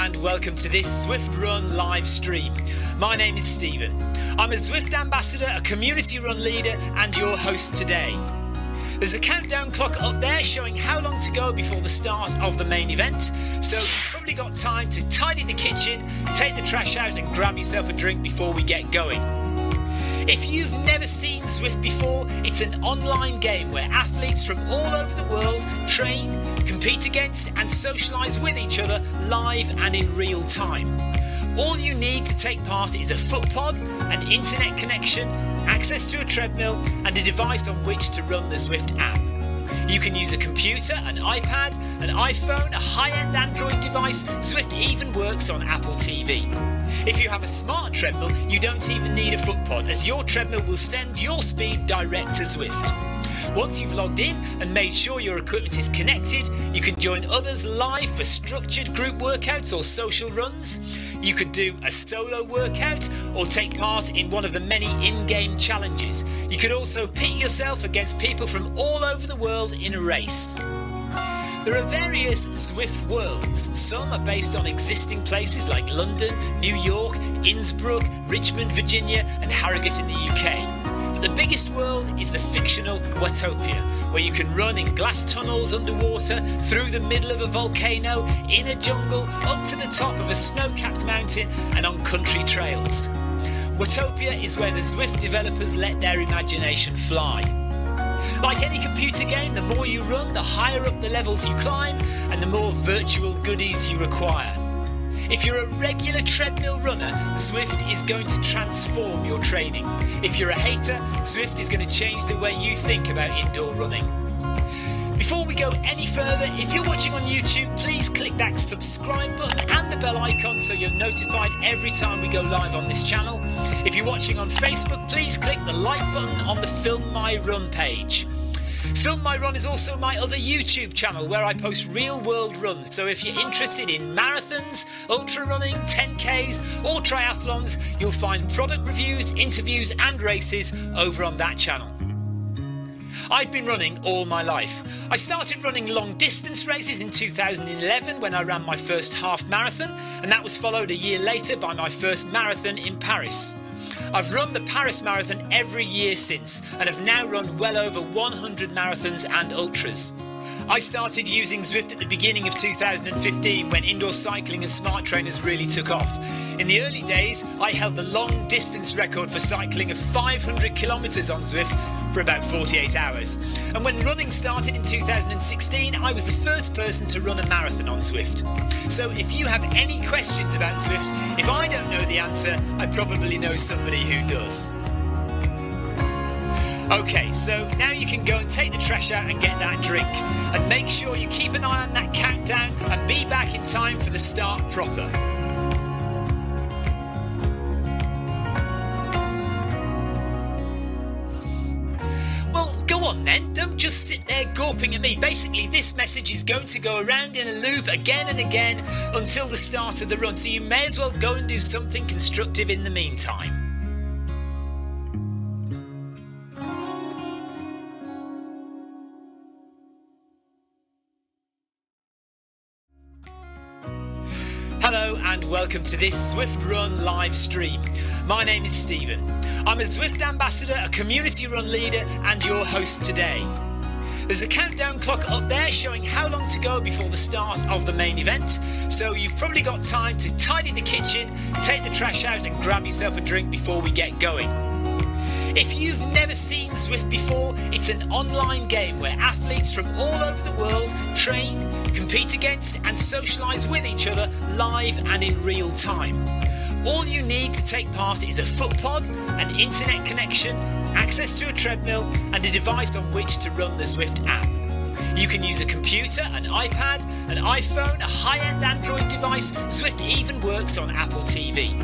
And welcome to this Zwift Run live stream. My name is Stephen. I'm a Zwift ambassador, a community run leader, and your host today. There's a countdown clock up there showing how long to go before the start of the main event, so you've probably got time to tidy the kitchen, take the trash out, and grab yourself a drink before we get going. If you've never seen Zwift before, it's an online game where athletes from all over the world train, compete against, and socialise with each other live and in real time. All you need to take part is a foot pod, an internet connection, access to a treadmill, and a device on which to run the Zwift app. You can use a computer, an iPad, an iPhone, a high end Android device. Zwift even works on Apple TV. If you have a smart treadmill, you don't even need a foot pod, as your treadmill will send your speed direct to Zwift. Once you've logged in and made sure your equipment is connected, you can join others live for structured group workouts or social runs. You could do a solo workout or take part in one of the many in game challenges. You could also pit yourself against people from all over the world in a race. There are various Zwift worlds. Some are based on existing places like London, New York, Innsbruck, Richmond, Virginia, and Harrogate in the UK. But the biggest world is the fictional Watopia, where you can run in glass tunnels underwater, through the middle of a volcano, in a jungle, up to the top of a snow capped mountain, and on country trails. Watopia is where the Zwift developers let their imagination fly. Like any computer game, the more you run, the higher up the levels you climb, and the more virtual goodies you require. If you're a regular treadmill runner, Zwift is going to transform your training. If you're a hater, Zwift is going to change the way you think about indoor running. Before we go any further, if you're watching on YouTube, please click that subscribe button and the bell icon so you're notified every time we go live on this channel. If you're watching on Facebook, please click the like button on the Film My Run page. Film My Run is also my other YouTube channel where I post real world runs. So if you're interested in marathons, ultra running, 10Ks, or triathlons, you'll find product reviews, interviews, and races over on that channel. I've been running all my life. I started running long distance races in 2011 when I ran my first half marathon, and that was followed a year later by my first marathon in Paris. I've run the Paris Marathon every year since and have now run well over 100 marathons and ultras. I started using Zwift at the beginning of 2015 when indoor cycling and smart trainers really took off. In the early days, I held the long distance record for cycling of 500 kilometres on Zwift for about 48 hours. And when running started in 2016, I was the first person to run a marathon on Zwift. So if you have any questions about Zwift, if I don't know the answer, I probably know somebody who does. Okay, so now you can go and take the trash out and get that drink. And make sure you keep an eye on that countdown and be back in time for the start proper. At me. Basically, this message is going to go around in a loop again and again until the start of the run. So you may as well go and do something constructive in the meantime. Hello and welcome to this Zwift Run live stream. My name is Stephen. I'm a Zwift ambassador, a community run leader, and your host today. There's a countdown clock up there showing how long to go before the start of the main event, so you've probably got time to tidy the kitchen, take the trash out, and grab yourself a drink before we get going. If you've never seen Zwift before, it's an online game where athletes from all over the world train, compete against, and socialise with each other live and in real time. All you need to take part is a foot pod, an internet connection, access to a treadmill, and a device on which to run the Zwift app. You can use a computer, an iPad, an iPhone, a high end Android device. Zwift even works on Apple TV.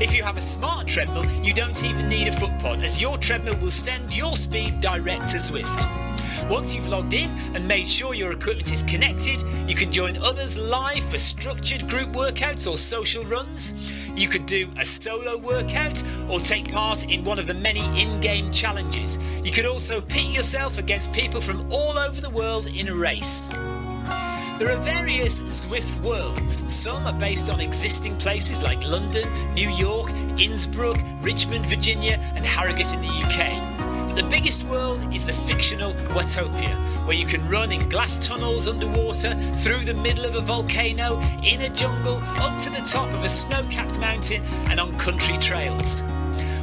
If you have a smart treadmill, you don't even need a foot pod, as your treadmill will send your speed direct to Zwift. Once you've logged in and made sure your equipment is connected, you can join others live for structured group workouts or social runs. You could do a solo workout or take part in one of the many in game challenges. You could also pit yourself against people from all over the world in a race. There are various Zwift worlds. Some are based on existing places like London, New York, Innsbruck, Richmond, Virginia, and Harrogate in the UK. The biggest world is the fictional Watopia, where you can run in glass tunnels underwater, through the middle of a volcano, in a jungle, up to the top of a snow capped mountain, and on country trails.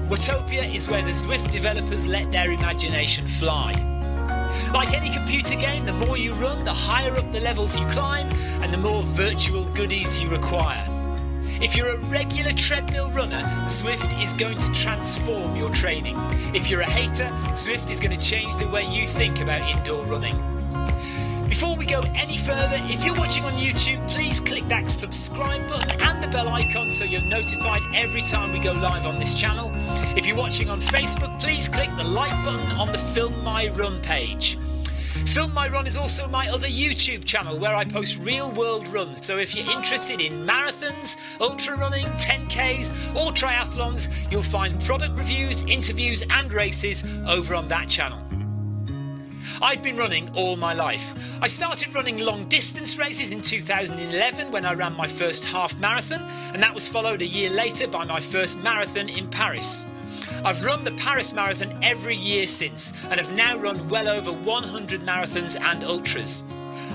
Watopia is where the Zwift developers let their imagination fly. Like any computer game, the more you run, the higher up the levels you climb, and the more virtual goodies you require. If you're a regular treadmill runner, Zwift is going to transform your training. If you're a hater, Zwift is going to change the way you think about indoor running. Before we go any further, if you're watching on YouTube, please click that subscribe button and the bell icon so you're notified every time we go live on this channel. If you're watching on Facebook, please click the like button on the Film My Run page. Film My Run is also my other YouTube channel where I post real world runs. So if you're interested in marathons, ultra running, 10Ks, or triathlons, you'll find product reviews, interviews, and races over on that channel. I've been running all my life. I started running long distance races in 2011 when I ran my first half marathon, and that was followed a year later by my first marathon in Paris. I've run the Paris Marathon every year since and have now run well over 100 marathons and ultras.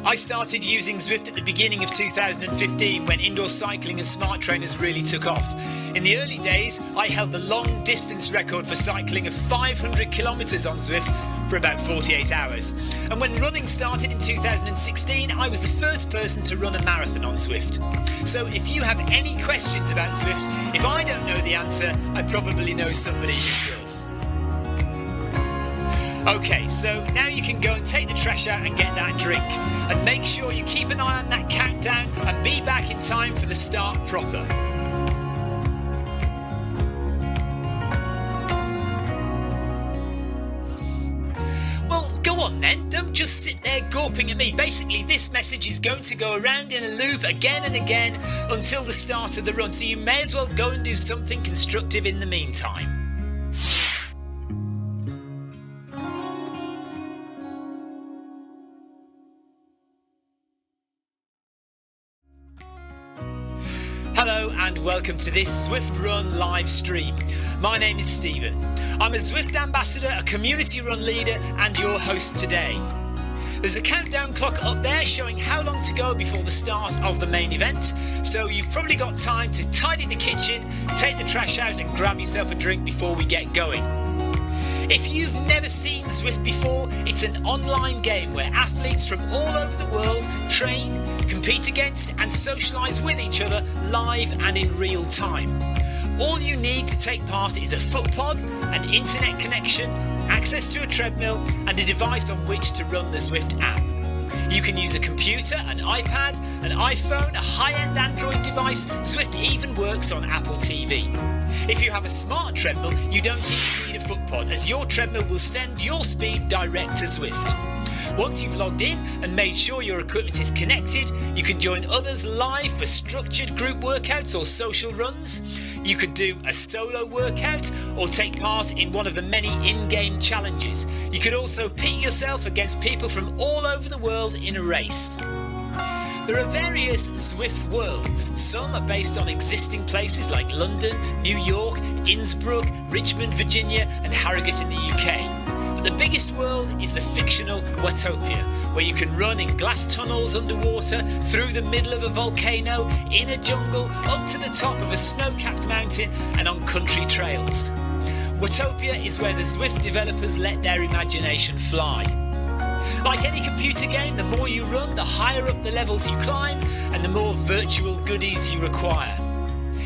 I started using Zwift at the beginning of 2015 when indoor cycling and smart trainers really took off. In the early days, I held the long distance record for cycling of 500 kilometres on Zwift for about 48 hours. And when running started in 2016, I was the first person to run a marathon on Zwift. So if you have any questions about Zwift, if I don't know the answer, I probably know somebody who does. Okay, so now you can go and take the trash out and get that drink. And make sure you keep an eye on that countdown and be back in time for the start proper. At me. Basically, this message is going to go around in a loop again and again until the start of the run, so you may as well go and do something constructive in the meantime. Hello and welcome to this Zwift Run live stream. My name is Stephen. I'm a Zwift ambassador, a community run leader, and your host today. There's a countdown clock up there showing how long to go before the start of the main event, so you've probably got time to tidy the kitchen, take the trash out, and grab yourself a drink before we get going. If you've never seen Zwift before, it's an online game where athletes from all over the world train, compete against, and socialise with each other live and in real time. All you need to take part is a foot pod, an internet connection, access to a treadmill, and a device on which to run the Zwift app. You can use a computer, an iPad, an iPhone, a high end Android device. Zwift even works on Apple TV. If you have a smart treadmill, you don't even need a footpod, as your treadmill will send your speed direct to Zwift. Once you've logged in and made sure your equipment is connected, you can join others live for structured group workouts or social runs. You could do a solo workout or take part in one of the many in game challenges. You could also pit yourself against people from all over the world in a race. There are various Zwift worlds. Some are based on existing places like London, New York, Innsbruck, Richmond, Virginia, and Harrogate in the UK. But the biggest world is the fictional Watopia, where you can run in glass tunnels underwater, through the middle of a volcano, in a jungle, up to the top of a snow capped mountain, and on country trails. Watopia is where the Zwift developers let their imagination fly. Like any computer game, the more you run, the higher up the levels you climb, and the more virtual goodies you require.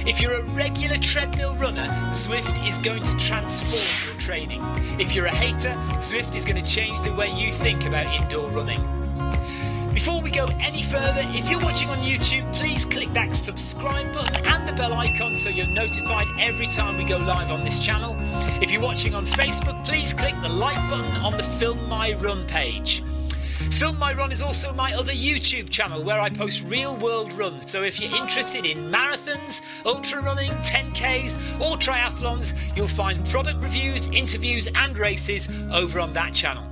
If you're a regular treadmill runner, Zwift is going to transform training. If you're a hater, Zwift is going to change the way you think about indoor running. Before we go any further, if you're watching on YouTube, please click that subscribe button and the bell icon so you're notified every time we go live on this channel. If you're watching on Facebook, please click the like button on the Film My Run page. Film My Run is also my other YouTube channel where I post real world runs. So if you're interested in marathons, ultra running, 10Ks, or triathlons, you'll find product reviews, interviews, and races over on that channel.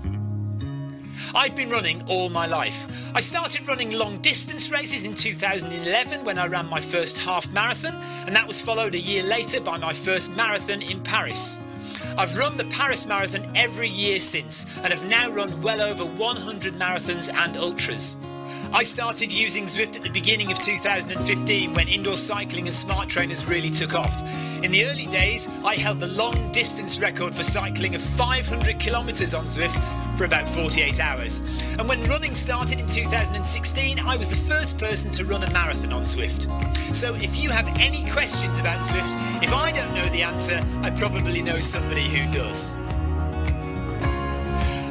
I've been running all my life. I started running long distance races in 2011 when I ran my first half marathon, and that was followed a year later by my first marathon in Paris. I've run the Paris Marathon every year since and have now run well over 100 marathons and ultras. I started using Zwift at the beginning of 2015 when indoor cycling and smart trainers really took off. In the early days, I held the long distance record for cycling of 500 kilometres on Zwift for about 48 hours. And when running started in 2016, I was the first person to run a marathon on Zwift. So if you have any questions about Zwift, if I don't know the answer, I probably know somebody who does.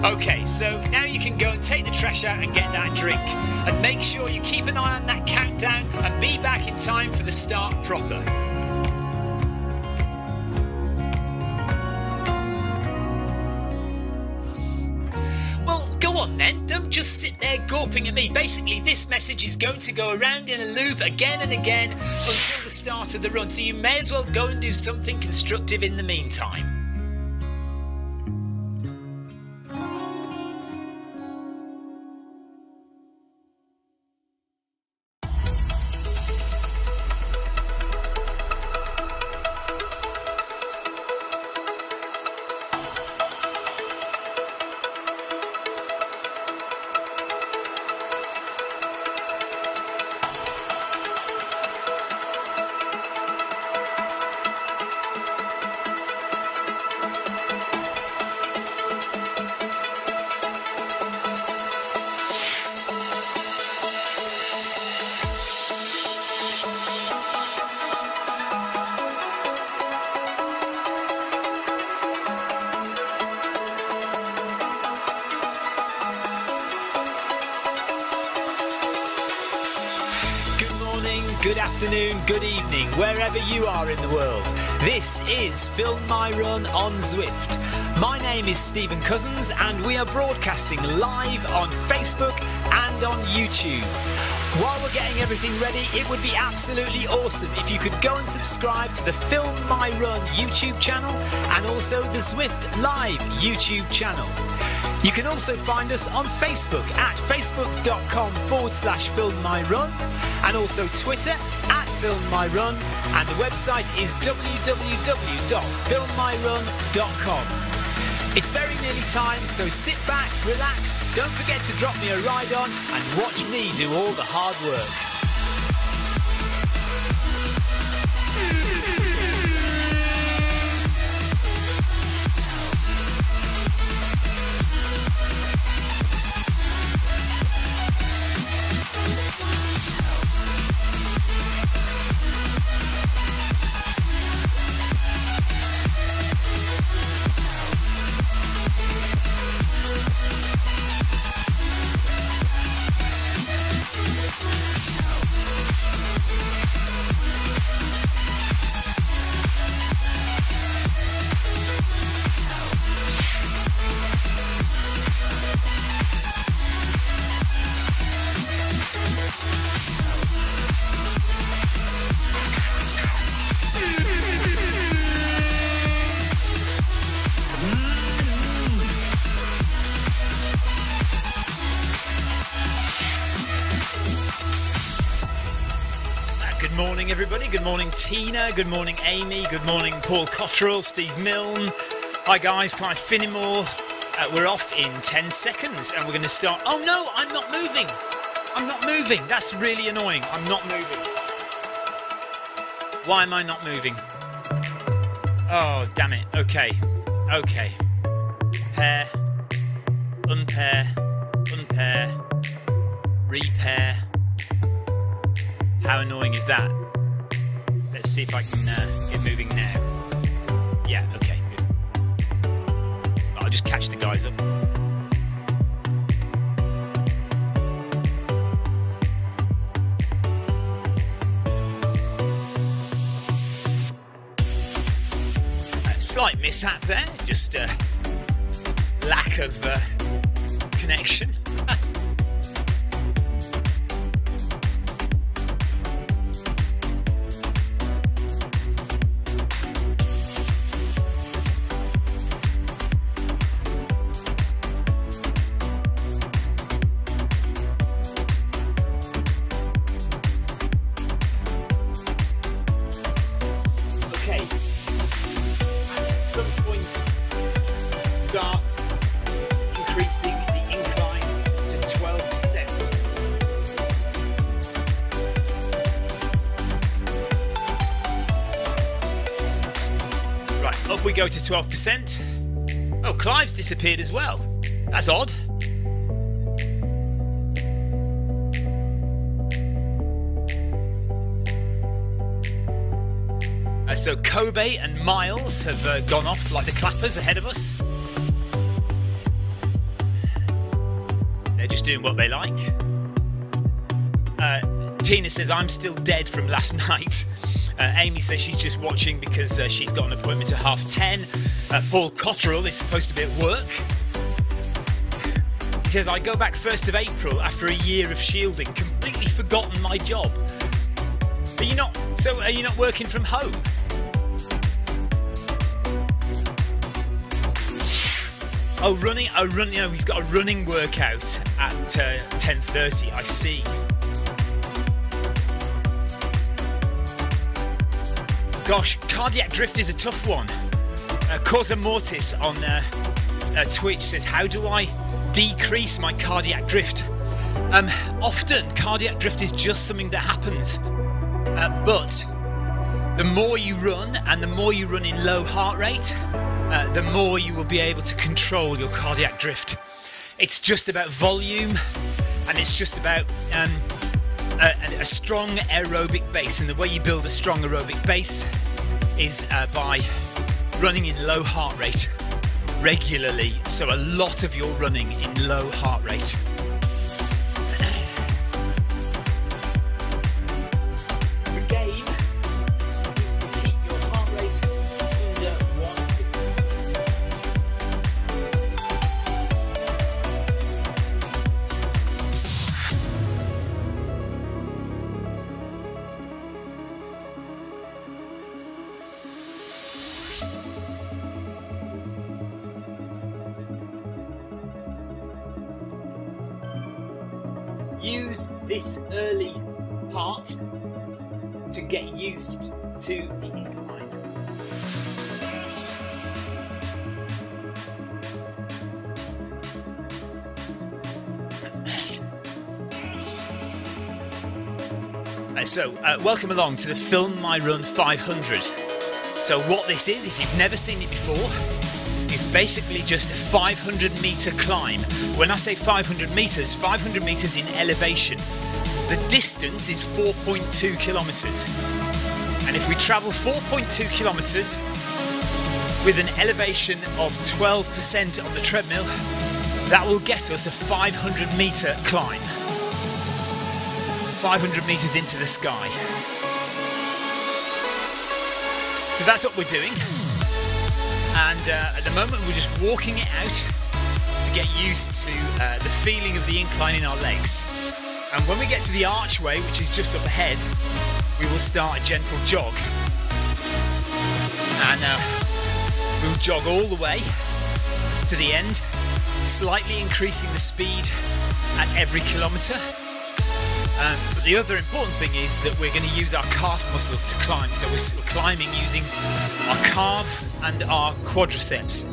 Okay, so now you can go and take the trash out and get that drink. And make sure you keep an eye on that countdown and be back in time for the start proper. Well, go on then, don't just sit there gawping at me. Basically, this message is going to go around in a loop again and again until the start of the run, so you may as well go and do something constructive in the meantime. My name is Stephen Cousins, and we are broadcasting live on Facebook and on YouTube. While we're getting everything ready, it would be absolutely awesome if you could go and subscribe to the Film My Run YouTube channel and also the Zwift Live YouTube channel. You can also find us on Facebook at facebook.com forward slash film my run and also Twitter at film my run and the website is www.filmmyrun.com. It's very nearly time, so sit back, relax, don't forget to drop me a ride on and watch me do all the hard work. Morning, Tina. Good morning, Amy. Good morning, Paul Cottrell, Steve Milne. Hi, guys. Clive Finnimore. Uh, we're off in 10 seconds and we're going to start. Oh, no, I'm not moving. I'm not moving. That's really annoying. I'm not moving. Why am I not moving? Oh, damn it. Okay. Okay. Pair. Unpair. Unpair. Repair. How annoying is that? Let's see if I can uh, get moving now. Yeah, okay. I'll just catch the guys up. slight mishap there, just a uh, lack of uh, connection. 12%. Oh, Clive's disappeared as well. That's odd. Uh, so Kobe and Miles have uh, gone off like the clappers ahead of us. They're just doing what they like. Uh, Tina says, I'm still dead from last night. Uh, Amy says she's just watching because uh, she's got an appointment at half ten. Uh, Paul Cotterill is supposed to be at work. He says, I go back 1st of April after a year of shielding, completely forgotten my job. Are you not, so are you not working from home? Oh, running! Oh, running! Oh, he's got a running workout at uh, 10:30. I see. Gosh, cardiac drift is a tough one. Uh, Causa Mortis on uh, uh, Twitch says, "How do I decrease my cardiac drift?" Um, often, cardiac drift is just something that happens, uh, but the more you run and the more you run in low heart rate, uh, the more you will be able to control your cardiac drift. It's just about volume and it's just about um, a, a, strong aerobic base. And the way you build a strong aerobic base is uh, by running in low heart rate regularly. So, a lot of your running in low heart rate. Uh, welcome along to the Film My Run 500. So, what this is, if you've never seen it before, is basically just a 500 meter climb. When I say 500 meters, 500 meters in elevation. The distance is 4.2 kilometers. And if we travel 4.2 kilometers with an elevation of 12% on the treadmill, that will get us a 500 meter climb. 500 metres into the sky. So that's what we're doing. And uh, at the moment, we're just walking it out to get used to uh, the feeling of the incline in our legs. And when we get to the archway, which is just up ahead, we will start a gentle jog. And uh, we'll jog all the way to the end, slightly increasing the speed at every kilometre. Um, but the other important thing is that we're going to use our calf muscles to climb. So we're, climbing using our calves and our quadriceps,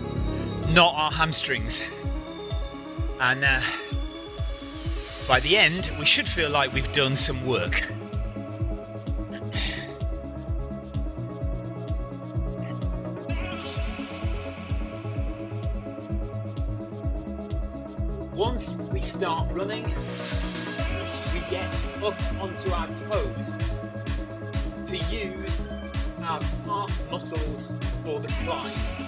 not our hamstrings. And uh, by the end, we should feel like we've done some work. Once we start running, get up onto our toes to use our calf muscles for the climb.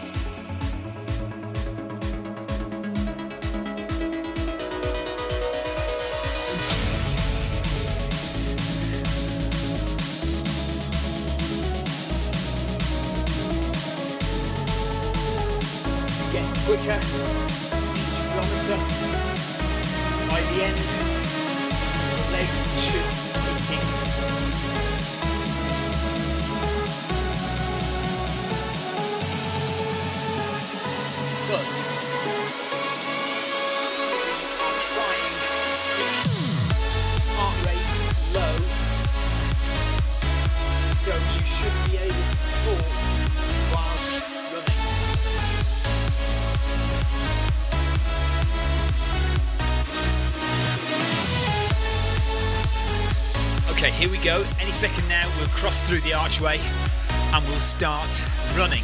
Okay, here we go. Any second now, we'll cross through the archway and we'll start running.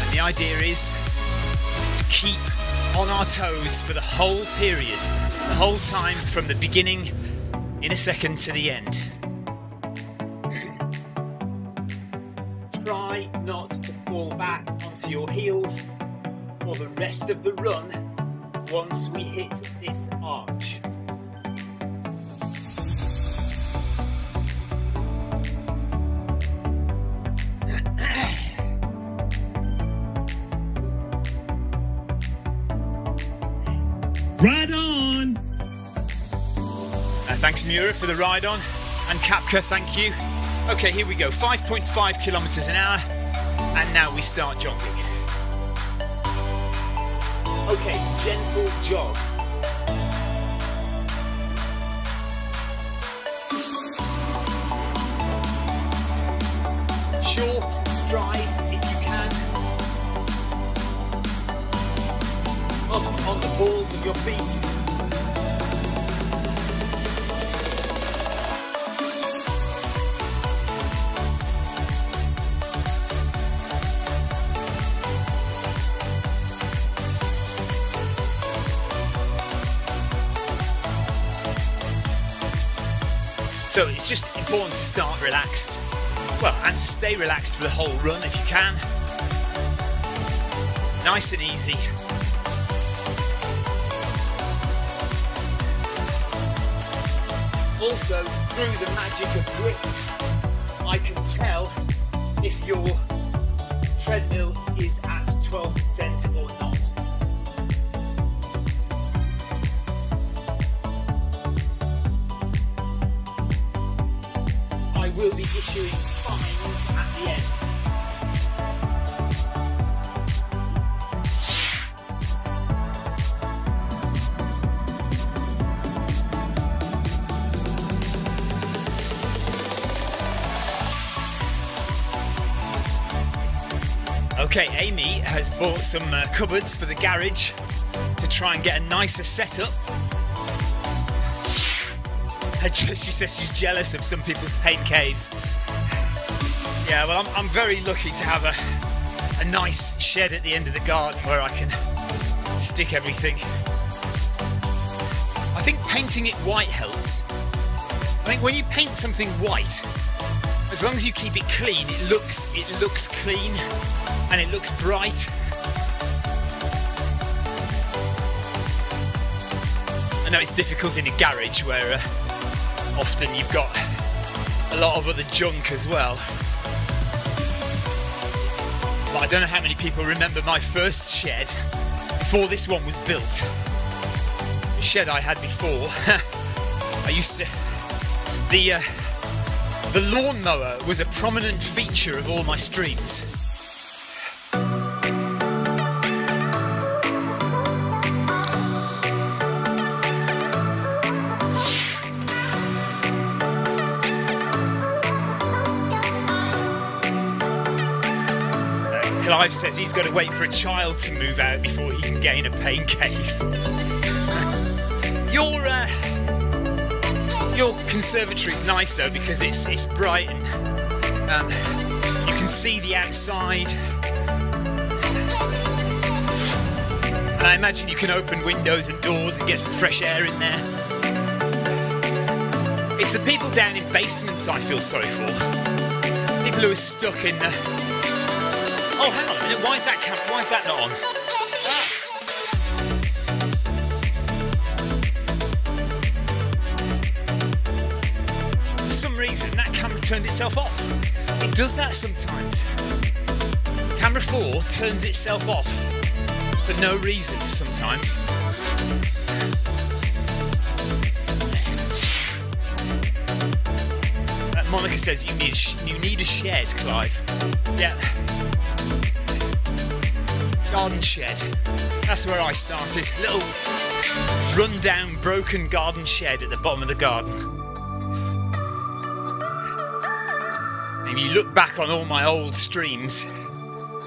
And the idea is to keep on our toes for the whole period, the whole time from the beginning in a second to the end. Try not to fall back onto your heels for the rest of the run once we hit this arch. Thanks Mura for the ride on and Kapka, thank you. Okay, here we go. 5.5 kilometers an hour, and now we start jogging. Okay, gentle jog. Short strides if you can. Up on the balls of your feet. So it's just important to start relaxed. Well, and to stay relaxed for the whole run if you can. Nice and easy. Also, through the magic of Zwift, I can tell if your treadmill is at 12% will be issuing fines at the end. Okay, Amy has bought some uh, cupboards for the garage to try and get a nicer setup. She says she's jealous of some people's paint caves. Yeah, well, I'm, I'm very lucky to have a, a nice shed at the end of the garden where I can stick everything. I think painting it white helps. I think when you paint something white, as long as you keep it clean, it looks it looks clean and it looks bright. I know it's difficult in a garage where uh, often you've got a lot of other junk as well. But I don't know how many people remember my first shed before this one was built. The shed I had before. I used to the uh, the lawnmower was a prominent feature of all my streams. Clive says he's got to wait for a child to move out before he can gain a pain cave. your uh, your conservatory is nice though because it's it's bright and um, you can see the outside. And I imagine you can open windows and doors and get some fresh air in there. It's the people down in basements I feel sorry for. People who are stuck in the. Why is that? Cam- why is that not on? For some reason, that camera turned itself off. It does that sometimes. Camera 4 turns itself off for no reason sometimes. Monica says you need you need a shed, Clive. Yeah. Garden shed. That's where I started. Little run-down, broken garden shed at the bottom of the garden. If you look back on all my old streams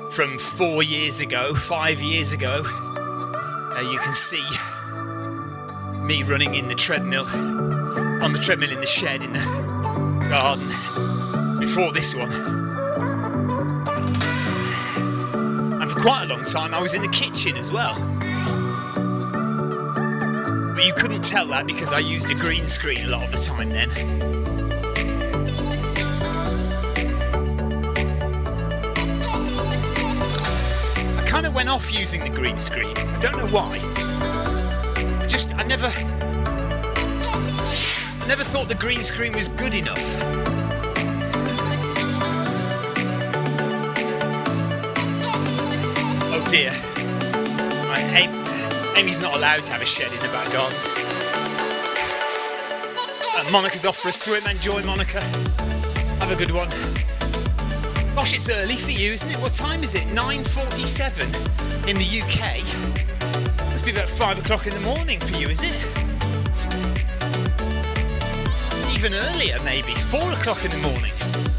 from four years ago, five years ago, uh, you can see me running in the treadmill, on the treadmill in the shed in the garden before this one. Quite a long time, I was in the kitchen as well. But you couldn't tell that because I used a green screen a lot of the time then. I kind of went off using the green screen. I don't know why. I Just, I never. I never thought the green screen was good enough. Dear. Right, Amy's not allowed to have a shed in the back garden. And Monica's off for a swim. Enjoy, Monica. Have a good one. Gosh, it's early for you, isn't it? What time is it? 9.47 in the UK. Must be about 5 o'clock in the morning for you, is it? Even earlier, maybe. 4 o'clock in the morning.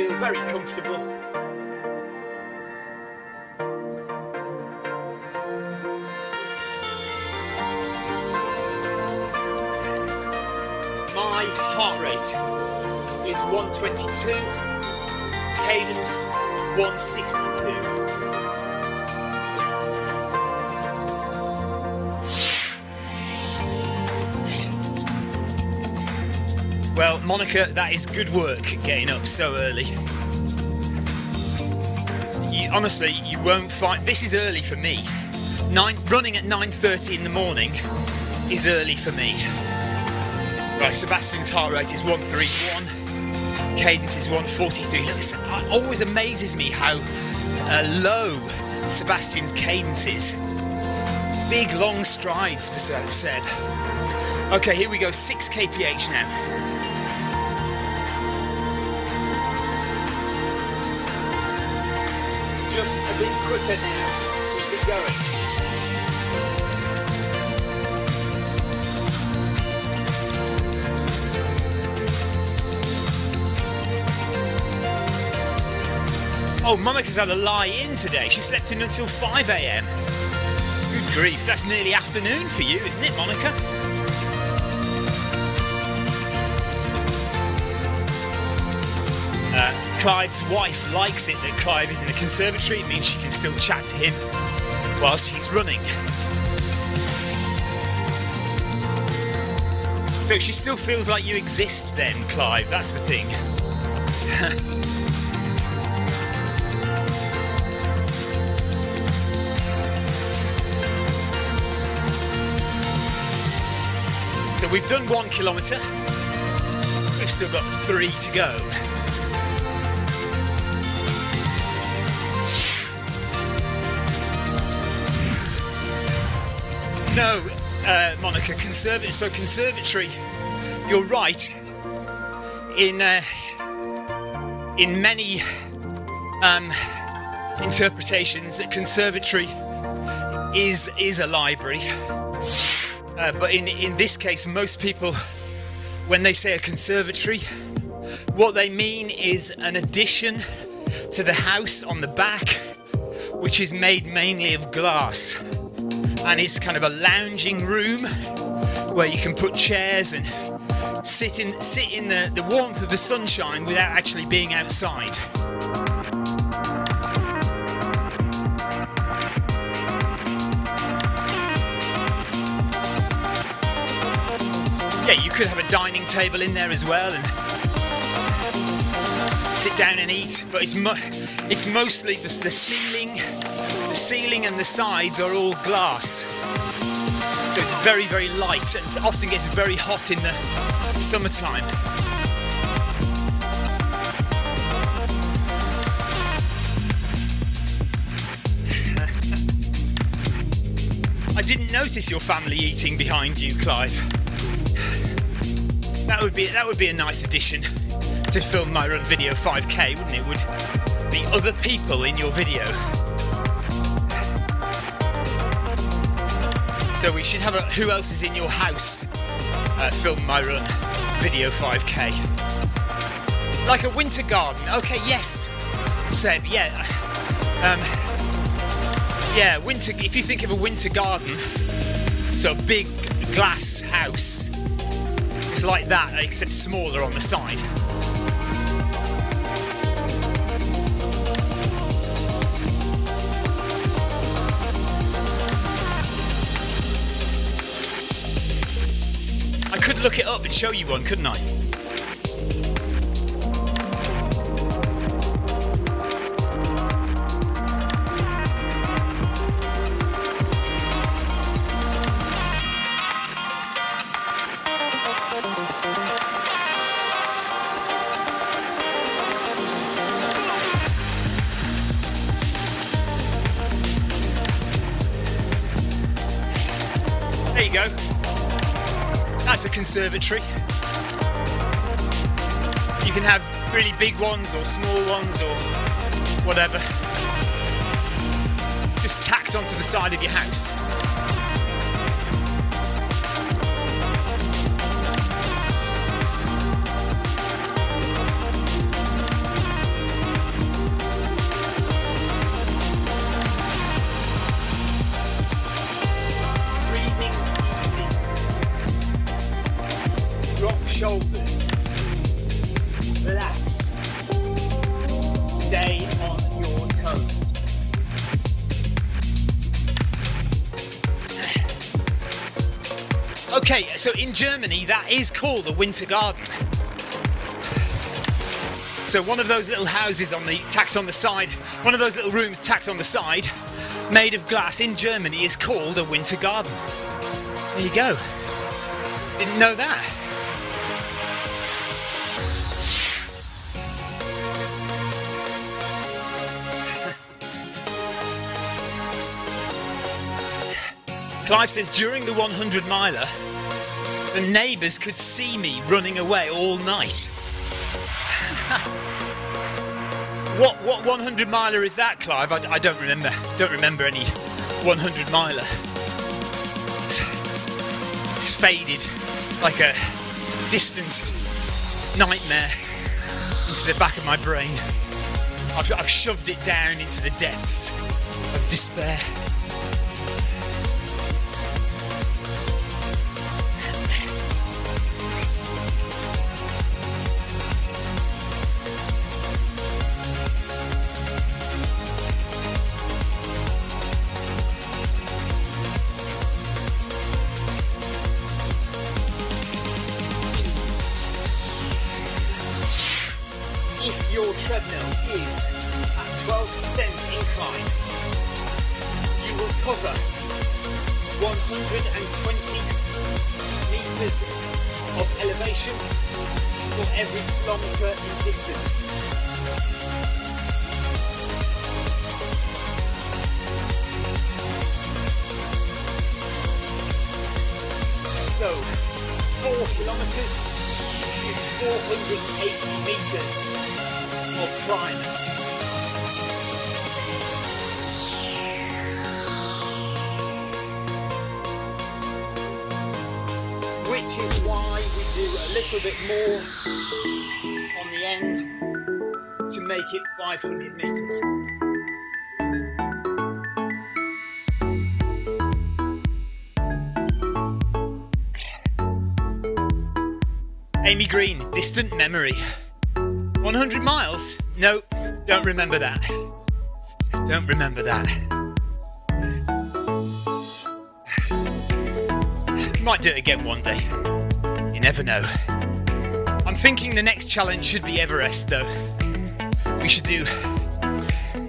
Feel very comfortable. My heart rate is 122, cadence 162. Monica, that is good work getting up so early. You, honestly, you won't find this is early for me. Nine, running at 9:30 in the morning is early for me. Right, Sebastian's heart rate is 131, cadence is 143. Look, it always amazes me how uh, low Sebastian's cadence is. Big long strides for Seb. Okay, here we go, 6 kph now. Now. Keep going. Oh, Monica's had a lie in today. She slept in until 5 a.m. Good grief, that's nearly afternoon for you, isn't it, Monica? Clive's wife likes it that Clive is in the conservatory. It means she can still chat to him whilst he's running. So she still feels like you exist then, Clive. That's the thing. so we've done one kilometre. We've still got three to go. No, uh, Monica, conservatory. So conservatory, you're right. In uh, in many um, interpretations, a conservatory is is a library. Uh, but in in this case, most people, when they say a conservatory, what they mean is an addition to the house on the back, which is made mainly of glass and it's kind of a lounging room where you can put chairs and sit in sit in the, the warmth of the sunshine without actually being outside. Yeah, you could have a dining table in there as well and sit down and eat, but it's it's mostly the, the ceiling ceiling and the sides are all glass. So it's very, very light and often gets very hot in the summertime. I didn't notice your family eating behind you, Clive. That would be that would be a nice addition to film my run video 5k, wouldn't it? Would be other people in your video. So we should have a who else is in your house uh, film my run, video 5k. Like a winter garden. Okay, yes, Seb. Yeah, um, yeah. Winter. If you think of a winter garden, so a big glass house, it's like that, except smaller on the side. Show you one, couldn't I? Conservatory. You can have really big ones or small ones or whatever. Just tacked onto the side of your house. So in Germany, that is called a winter garden. So one of those little houses on the tacked on the side, one of those little rooms tacked on the side, made of glass in Germany is called a winter garden. There you go. Didn't know that. Clive says during the 100 miler, the neighbours could see me running away all night. what what 100 miler is that, Clive? I, I don't remember. Don't remember any 100 miler. It's, faded like a distant nightmare into the back of my brain. I've, I've shoved it down into the depths of despair. Of elevation for every kilometer in distance. So, 4 kilometers is 480 meters of climb. Is why we do a little bit more on the end to make it 500 meters. Amy Green, distant memory. 100 miles? No, don't remember that. Don't remember that. Might do it again one day. You never know. I'm thinking the next challenge should be Everest, though. We should do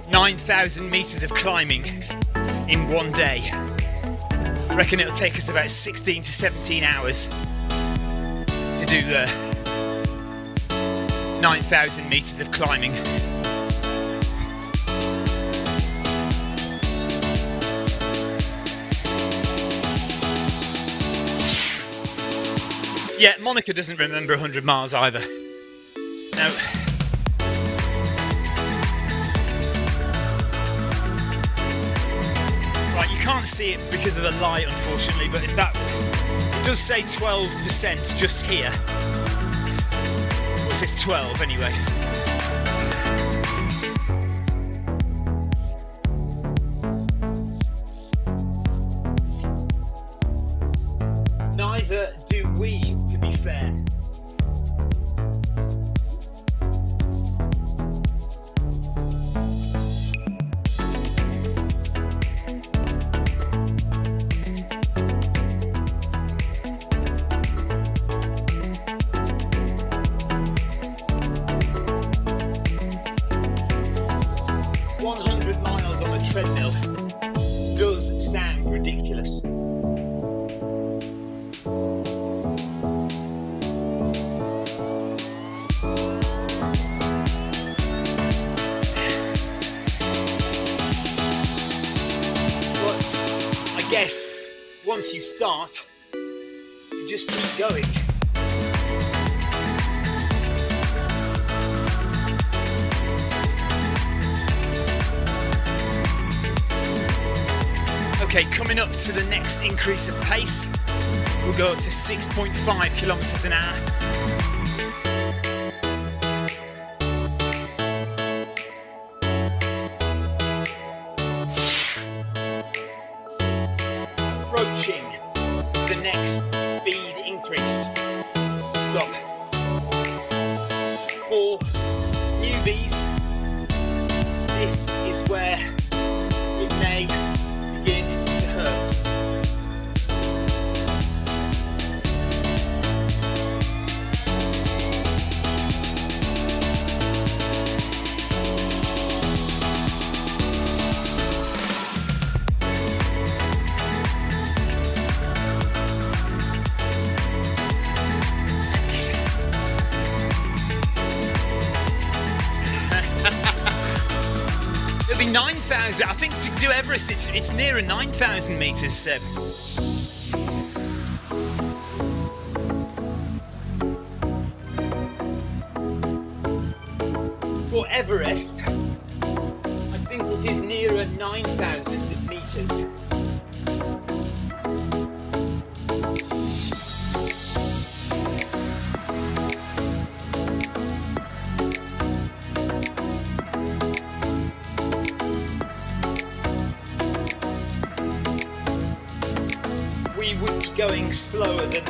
9,000 meters of climbing in one day. I reckon it'll take us about 16 to 17 hours to do uh, 9,000 meters of climbing. Yeah, Monica doesn't remember 100 miles either. No. Right, you can't see it because of the light, unfortunately, but if that does say 12% just here. It says 12 anyway. Neither do 6.5 kilometers an hour. Be 9,000. I think to do Everest, it's, it's nearer 9,000 metres, Seb. Um. For Everest, I think it is nearer 9,000 metres.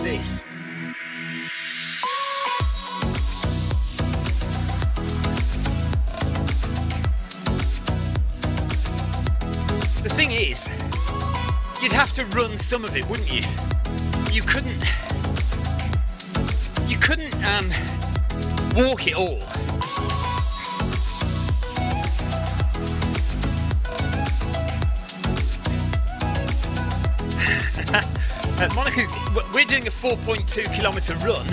This. The thing is, you'd have to run some of it, wouldn't you? You couldn't. You couldn't um, walk it all. Doing a 4.2 kilometre run.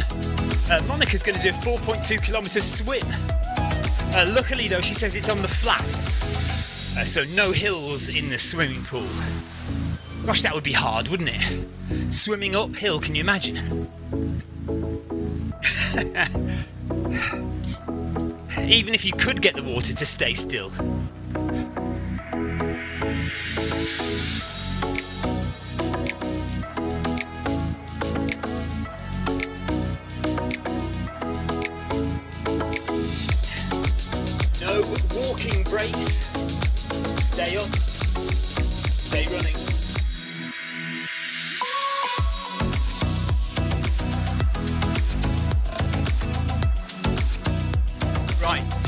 Uh, Monica's going to do a 4.2 kilometre swim. Uh, luckily, though, she says it's on the flat, uh, so no hills in the swimming pool. Gosh, that would be hard, wouldn't it? Swimming uphill, can you imagine? Even if you could get the water to stay still.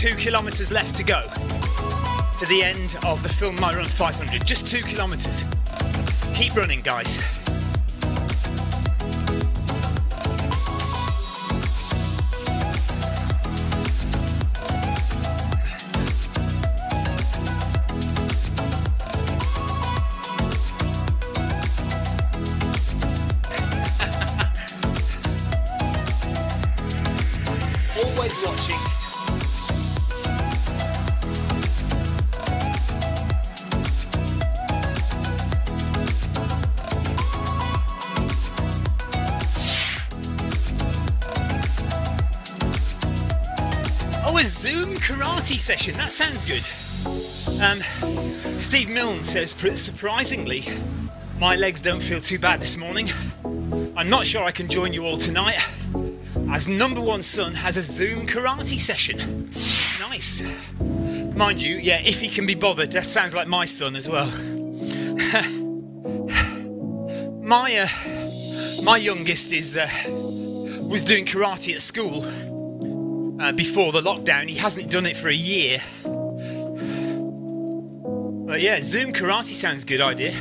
Two kilometres left to go to the end of the Film My Run 500. Just two kilometres. Keep running, guys. Session. That sounds good. Um, Steve Milne says, surprisingly, my legs don't feel too bad this morning. I'm not sure I can join you all tonight, as number one son has a Zoom karate session. Nice. Mind you, yeah, if he can be bothered, that sounds like my son as well. my uh, my youngest is uh, was doing karate at school uh, before the lockdown. He hasn't done it for a year. But yeah, Zoom karate sounds good idea.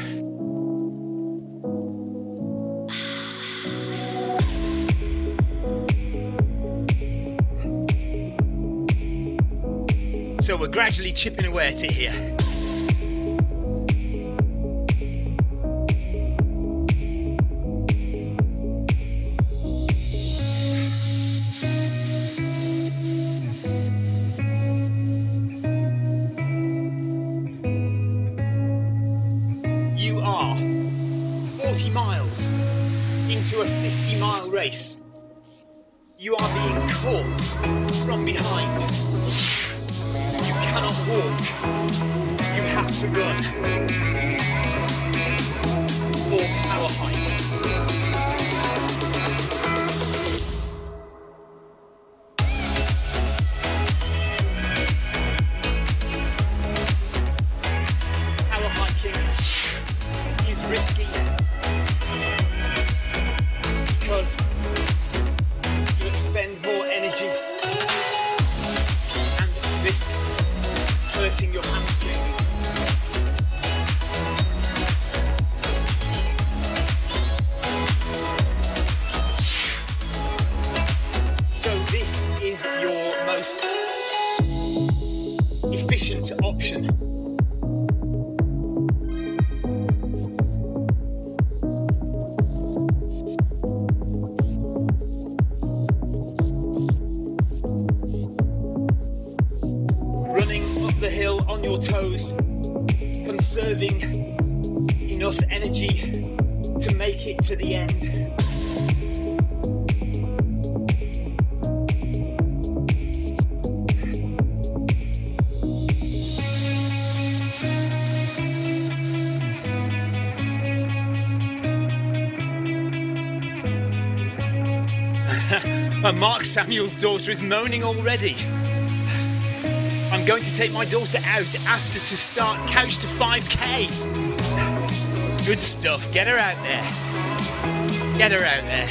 So we're gradually chipping away at it here. You are 40 miles into a 50 mile race. You are being caught from behind. You cannot walk. You have to run. Or power. Mark daughter is moaning already. I'm going to take my daughter out after to start couch to 5k. Good stuff. Get her out there. Get her out there.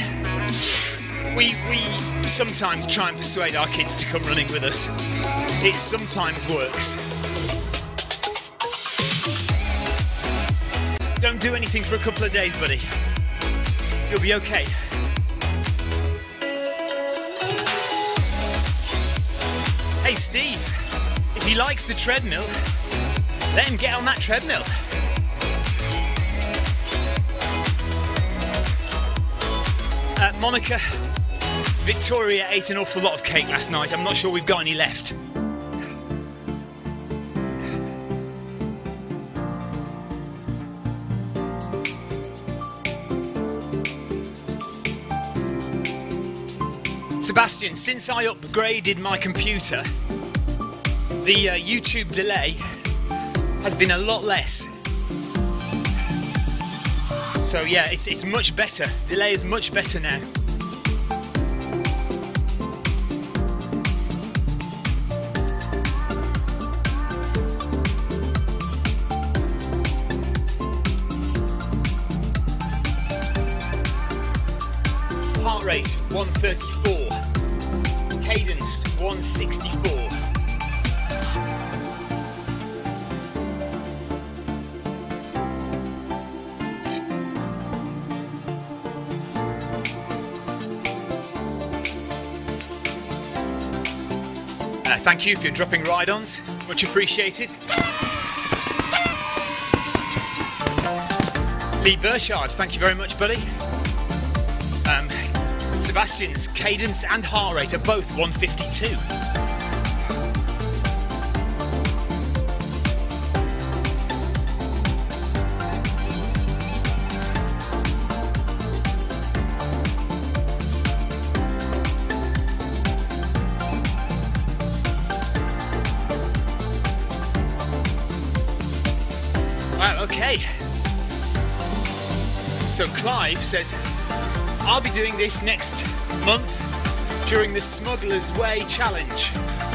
We we sometimes try and persuade our kids to come running with us. It sometimes works. Don't do anything for a couple of days, buddy. You'll be okay. Hey, Steve. If he likes the treadmill, let him get on that treadmill. Uh, Monica, Victoria ate an awful lot of cake last night. I'm not sure we've got any left. Sebastian, since I upgraded my computer, the uh, YouTube delay has been a lot less. So yeah, it's it's much better. Delay is much better now. Heart rate 134. Thank you for your dropping ride-ons. Much appreciated. Lee Burchard, thank you very much, buddy. Um, Sebastian's cadence and heart rate are both 152. So Clive says, I'll be doing this next month during the Smuggler's Way Challenge.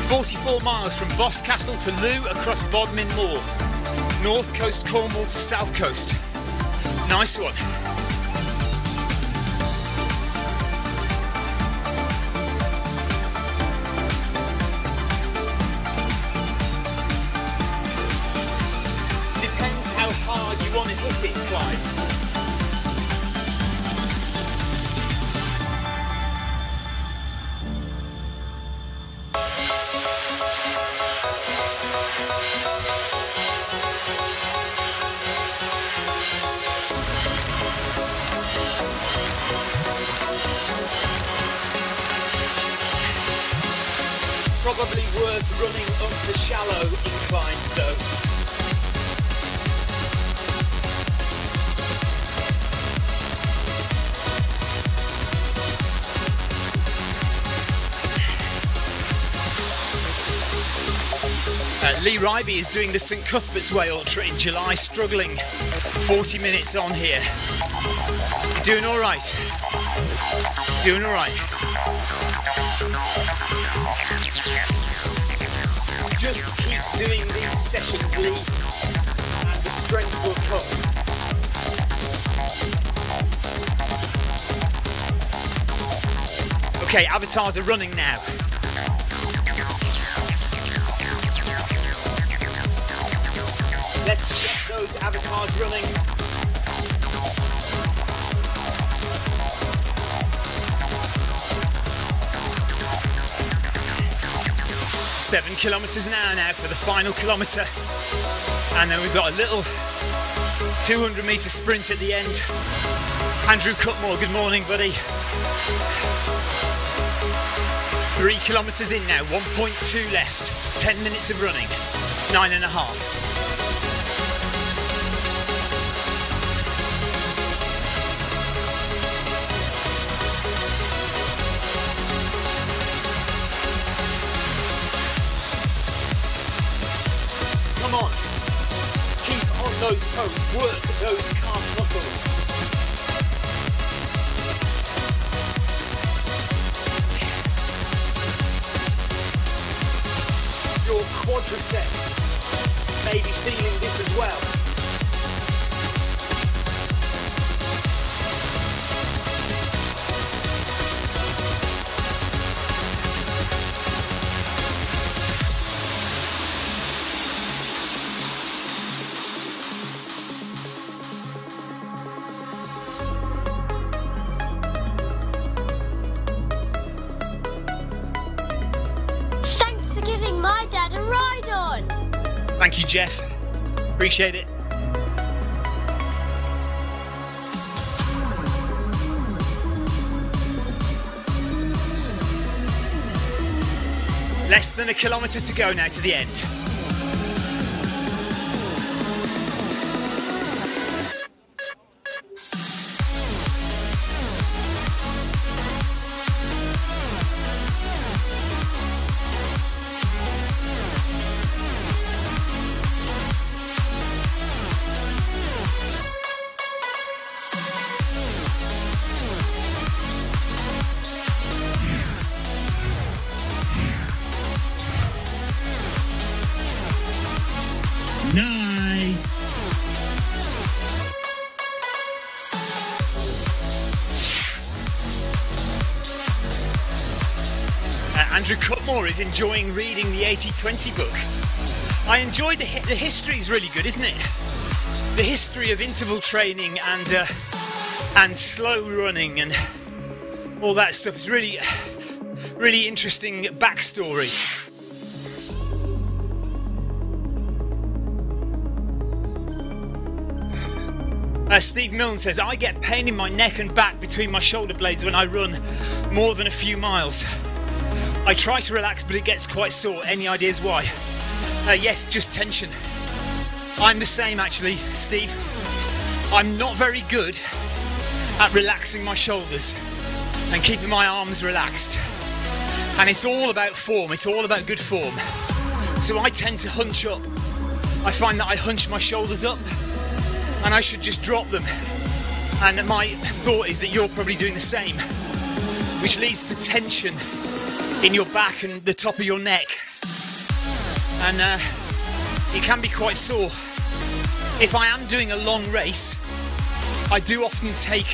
44 miles from Boscastle to Looe across Bodmin Moor. North Coast Cornwall to South Coast. Nice one. Ryby is doing the St Cuthbert's Way Ultra in July, struggling. 40 minutes on here. Doing all right. Doing all right. Just keep doing these sessions, Lee, and the strength will come. Okay, avatars are running now. Let's get those avatars running. Seven kilometres an hour now for the final kilometre. And then we've got a little 200 metre sprint at the end. Andrew Cutmore, good morning, buddy. Three kilometres in now, 1.2 left. 10 minutes of running, nine and a half. Work those calf muscles. Your quadriceps may be feeling this as well. Appreciate it. Less than a kilometre to go now to the end. Andrew Cutmore is enjoying reading the 8020 book. I enjoyed the, the history is really good, isn't it? The history of interval training and uh, and slow running and all that stuff is really really interesting backstory. Uh, Steve Milne says, I get pain in my neck and back between my shoulder blades when I run more than a few miles. I try to relax, but it gets quite sore. Any ideas why? Uh, yes, just tension. I'm the same actually, Steve. I'm not very good at relaxing my shoulders and keeping my arms relaxed. And it's all about form, it's all about good form. So I tend to hunch up. I find that I hunch my shoulders up and I should just drop them. And my thought is that you're probably doing the same, which leads to tension in your back and the top of your neck. And uh, it can be quite sore. If I am doing a long race, I do often take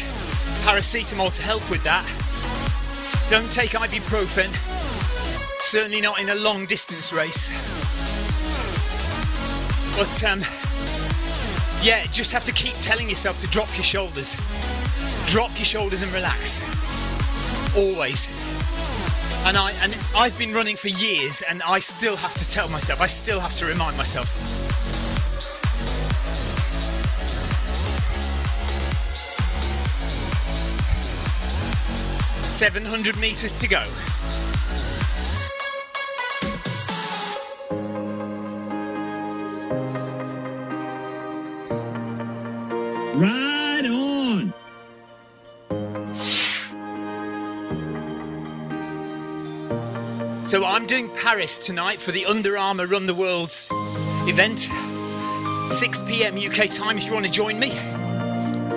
paracetamol to help with that. Don't take ibuprofen, certainly not in a long distance race. But um, yeah, just have to keep telling yourself to drop your shoulders. Drop your shoulders and relax. Always. And I and I've been running for years and I still have to tell myself, I still have to remind myself. Seven hundred meters to go. So I'm doing Paris tonight for the Under Armour Run the Worlds event. 6 p.m. UK time if you want to join me.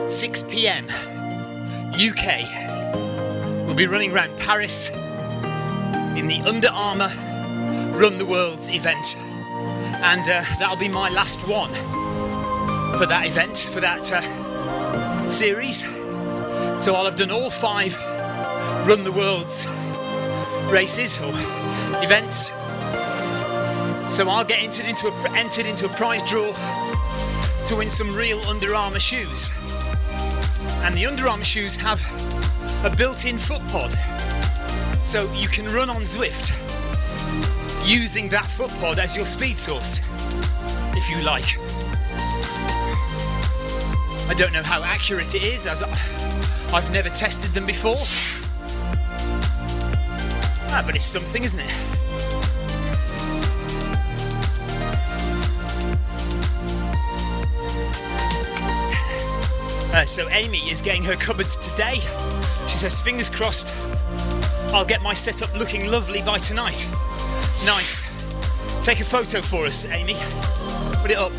6 p.m. UK. We'll be running around Paris in the Under Armour Run the Worlds event. And uh, that'll be my last one for that event, for that uh, series. So I'll have done all five Run the Worlds races or events. So I'll get entered into a entered into a prize draw to win some real Under Armour shoes. And the Under Armour shoes have a built-in foot pod, so you can run on Zwift using that foot pod as your speed source, if you like. I don't know how accurate it is, as I've never tested them before. Ah, but it's something, isn't it? Uh, so Amy is getting her cupboards today. She says, fingers crossed, I'll get my setup looking lovely by tonight. Nice. Take a photo for us, Amy. Put it up.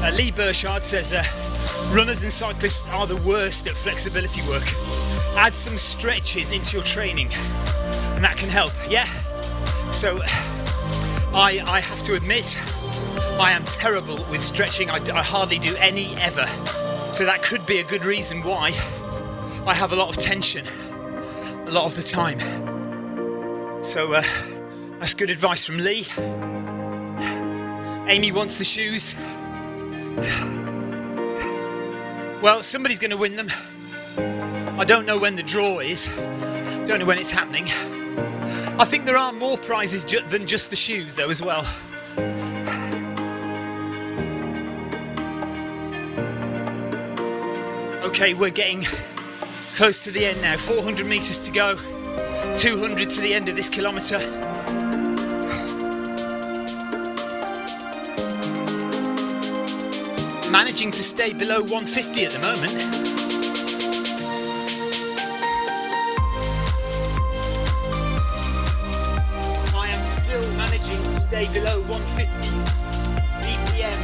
Uh, Lee Burchard says, uh, runners and cyclists are the worst at flexibility work. Add some stretches into your training, and that can help. Yeah. So, I I have to admit, I am terrible with stretching. I, I hardly do any ever. So that could be a good reason why I have a lot of tension a lot of the time. So uh, that's good advice from Lee. Amy wants the shoes. Well, somebody's going to win them. I don't know when the draw is. Don't know when it's happening. I think there are more prizes ju- than just the shoes, though, as well. Okay, we're getting close to the end now. 400 meters to go, 200 to the end of this kilometer. Managing to stay below 150 at the moment. Stay below 150 BPM.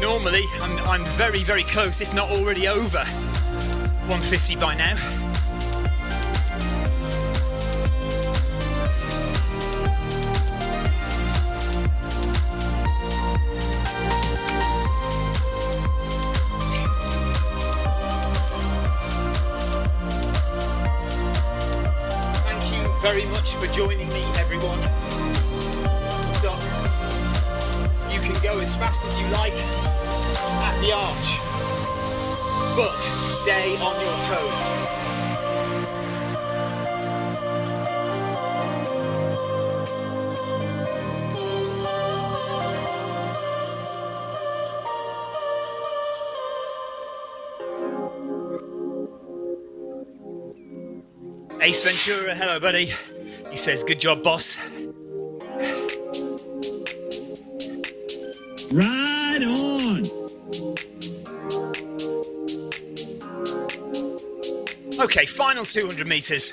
Normally, I'm, I'm very, very close, if not already over 150 by now. As fast as you like at the arch, but stay on your toes. Ace Ventura, hello, buddy. He says, Good job, boss. Right on. Okay, final 200 meters.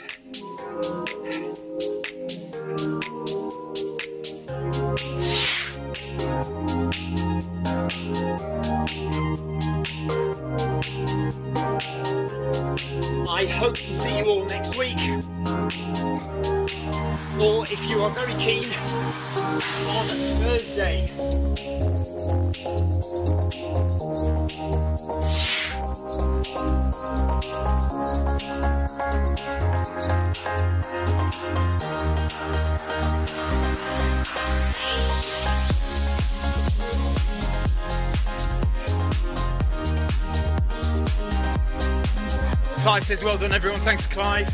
Says, well done everyone, thanks Clive.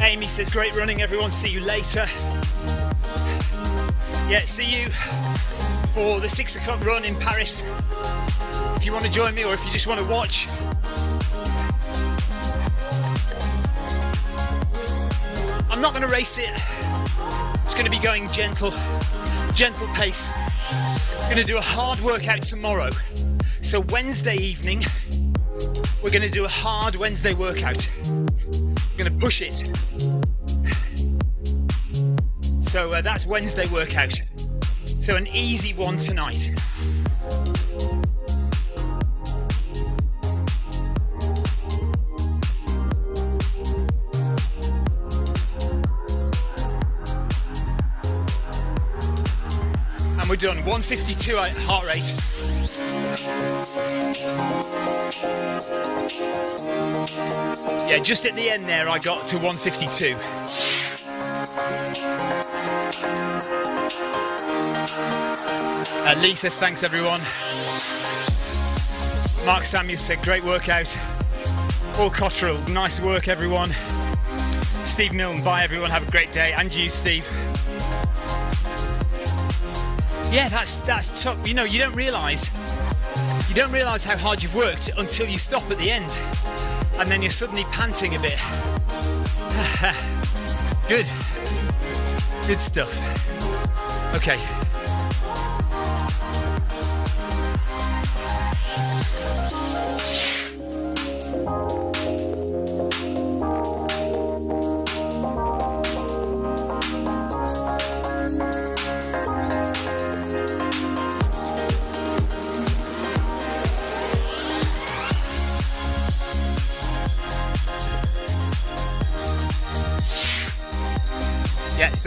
Amy says, great running everyone, see you later. Yeah, see you for the six o'clock run in Paris. If you want to join me or if you just want to watch. I'm not going to race it. It's going to be going gentle, gentle pace. I'm going to do a hard workout tomorrow. So Wednesday evening, we're going to do a hard Wednesday workout. We're going to push it. So uh, that's Wednesday workout. So an easy one tonight. And we're done. 152 heart rate. Yeah, just at the end there, I got to 152. Uh, thanks everyone. Mark Samuel said great workout. Paul Cottrell, nice work everyone. Steve Milne, bye everyone, have a great day. And you, Steve. Yeah, that's that's tough. You know, you don't realise don't realise how hard you've worked until you stop at the end. And then you're suddenly panting a bit. Good. Good stuff. Okay.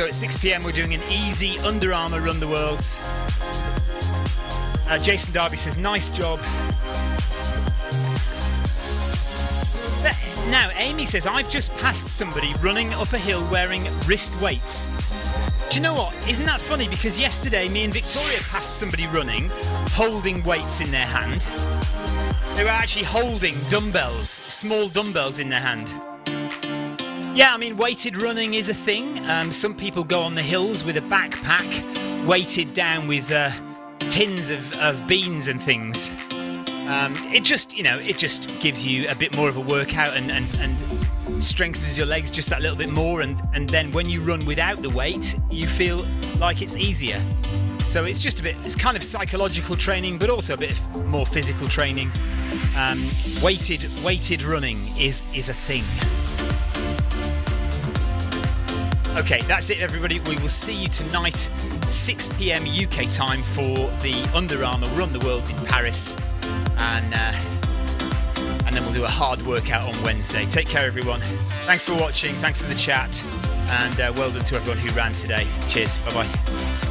At 6 pm, we're doing an easy Under Armour Run the Worlds. Uh, Jason Darby says, nice job. Now, Amy says, I've just passed somebody running up a hill wearing wrist weights. Do you know what? Isn't that funny? Because yesterday, me and Victoria passed somebody running, holding weights in their hand. They were actually holding dumbbells, small dumbbells in their hand. Yeah, I mean, weighted running is a thing. Um, some people go on the hills with a backpack weighted down with uh, tins of, of beans and things. Um, it just, you know, it just gives you a bit more of a workout and, and, and strengthens your legs just that little bit more. And, and then when you run without the weight, you feel like it's easier. So it's just a bit, it's kind of psychological training, but also a bit more physical training. Um, weighted, weighted running is, is a thing. Okay, that's it, everybody. We will see you tonight, 6 pm UK time, for the Under Armour Run the World in Paris. And, uh, and then we'll do a hard workout on Wednesday. Take care, everyone. Thanks for watching. Thanks for the chat. And uh, well done to everyone who ran today. Cheers. Bye bye.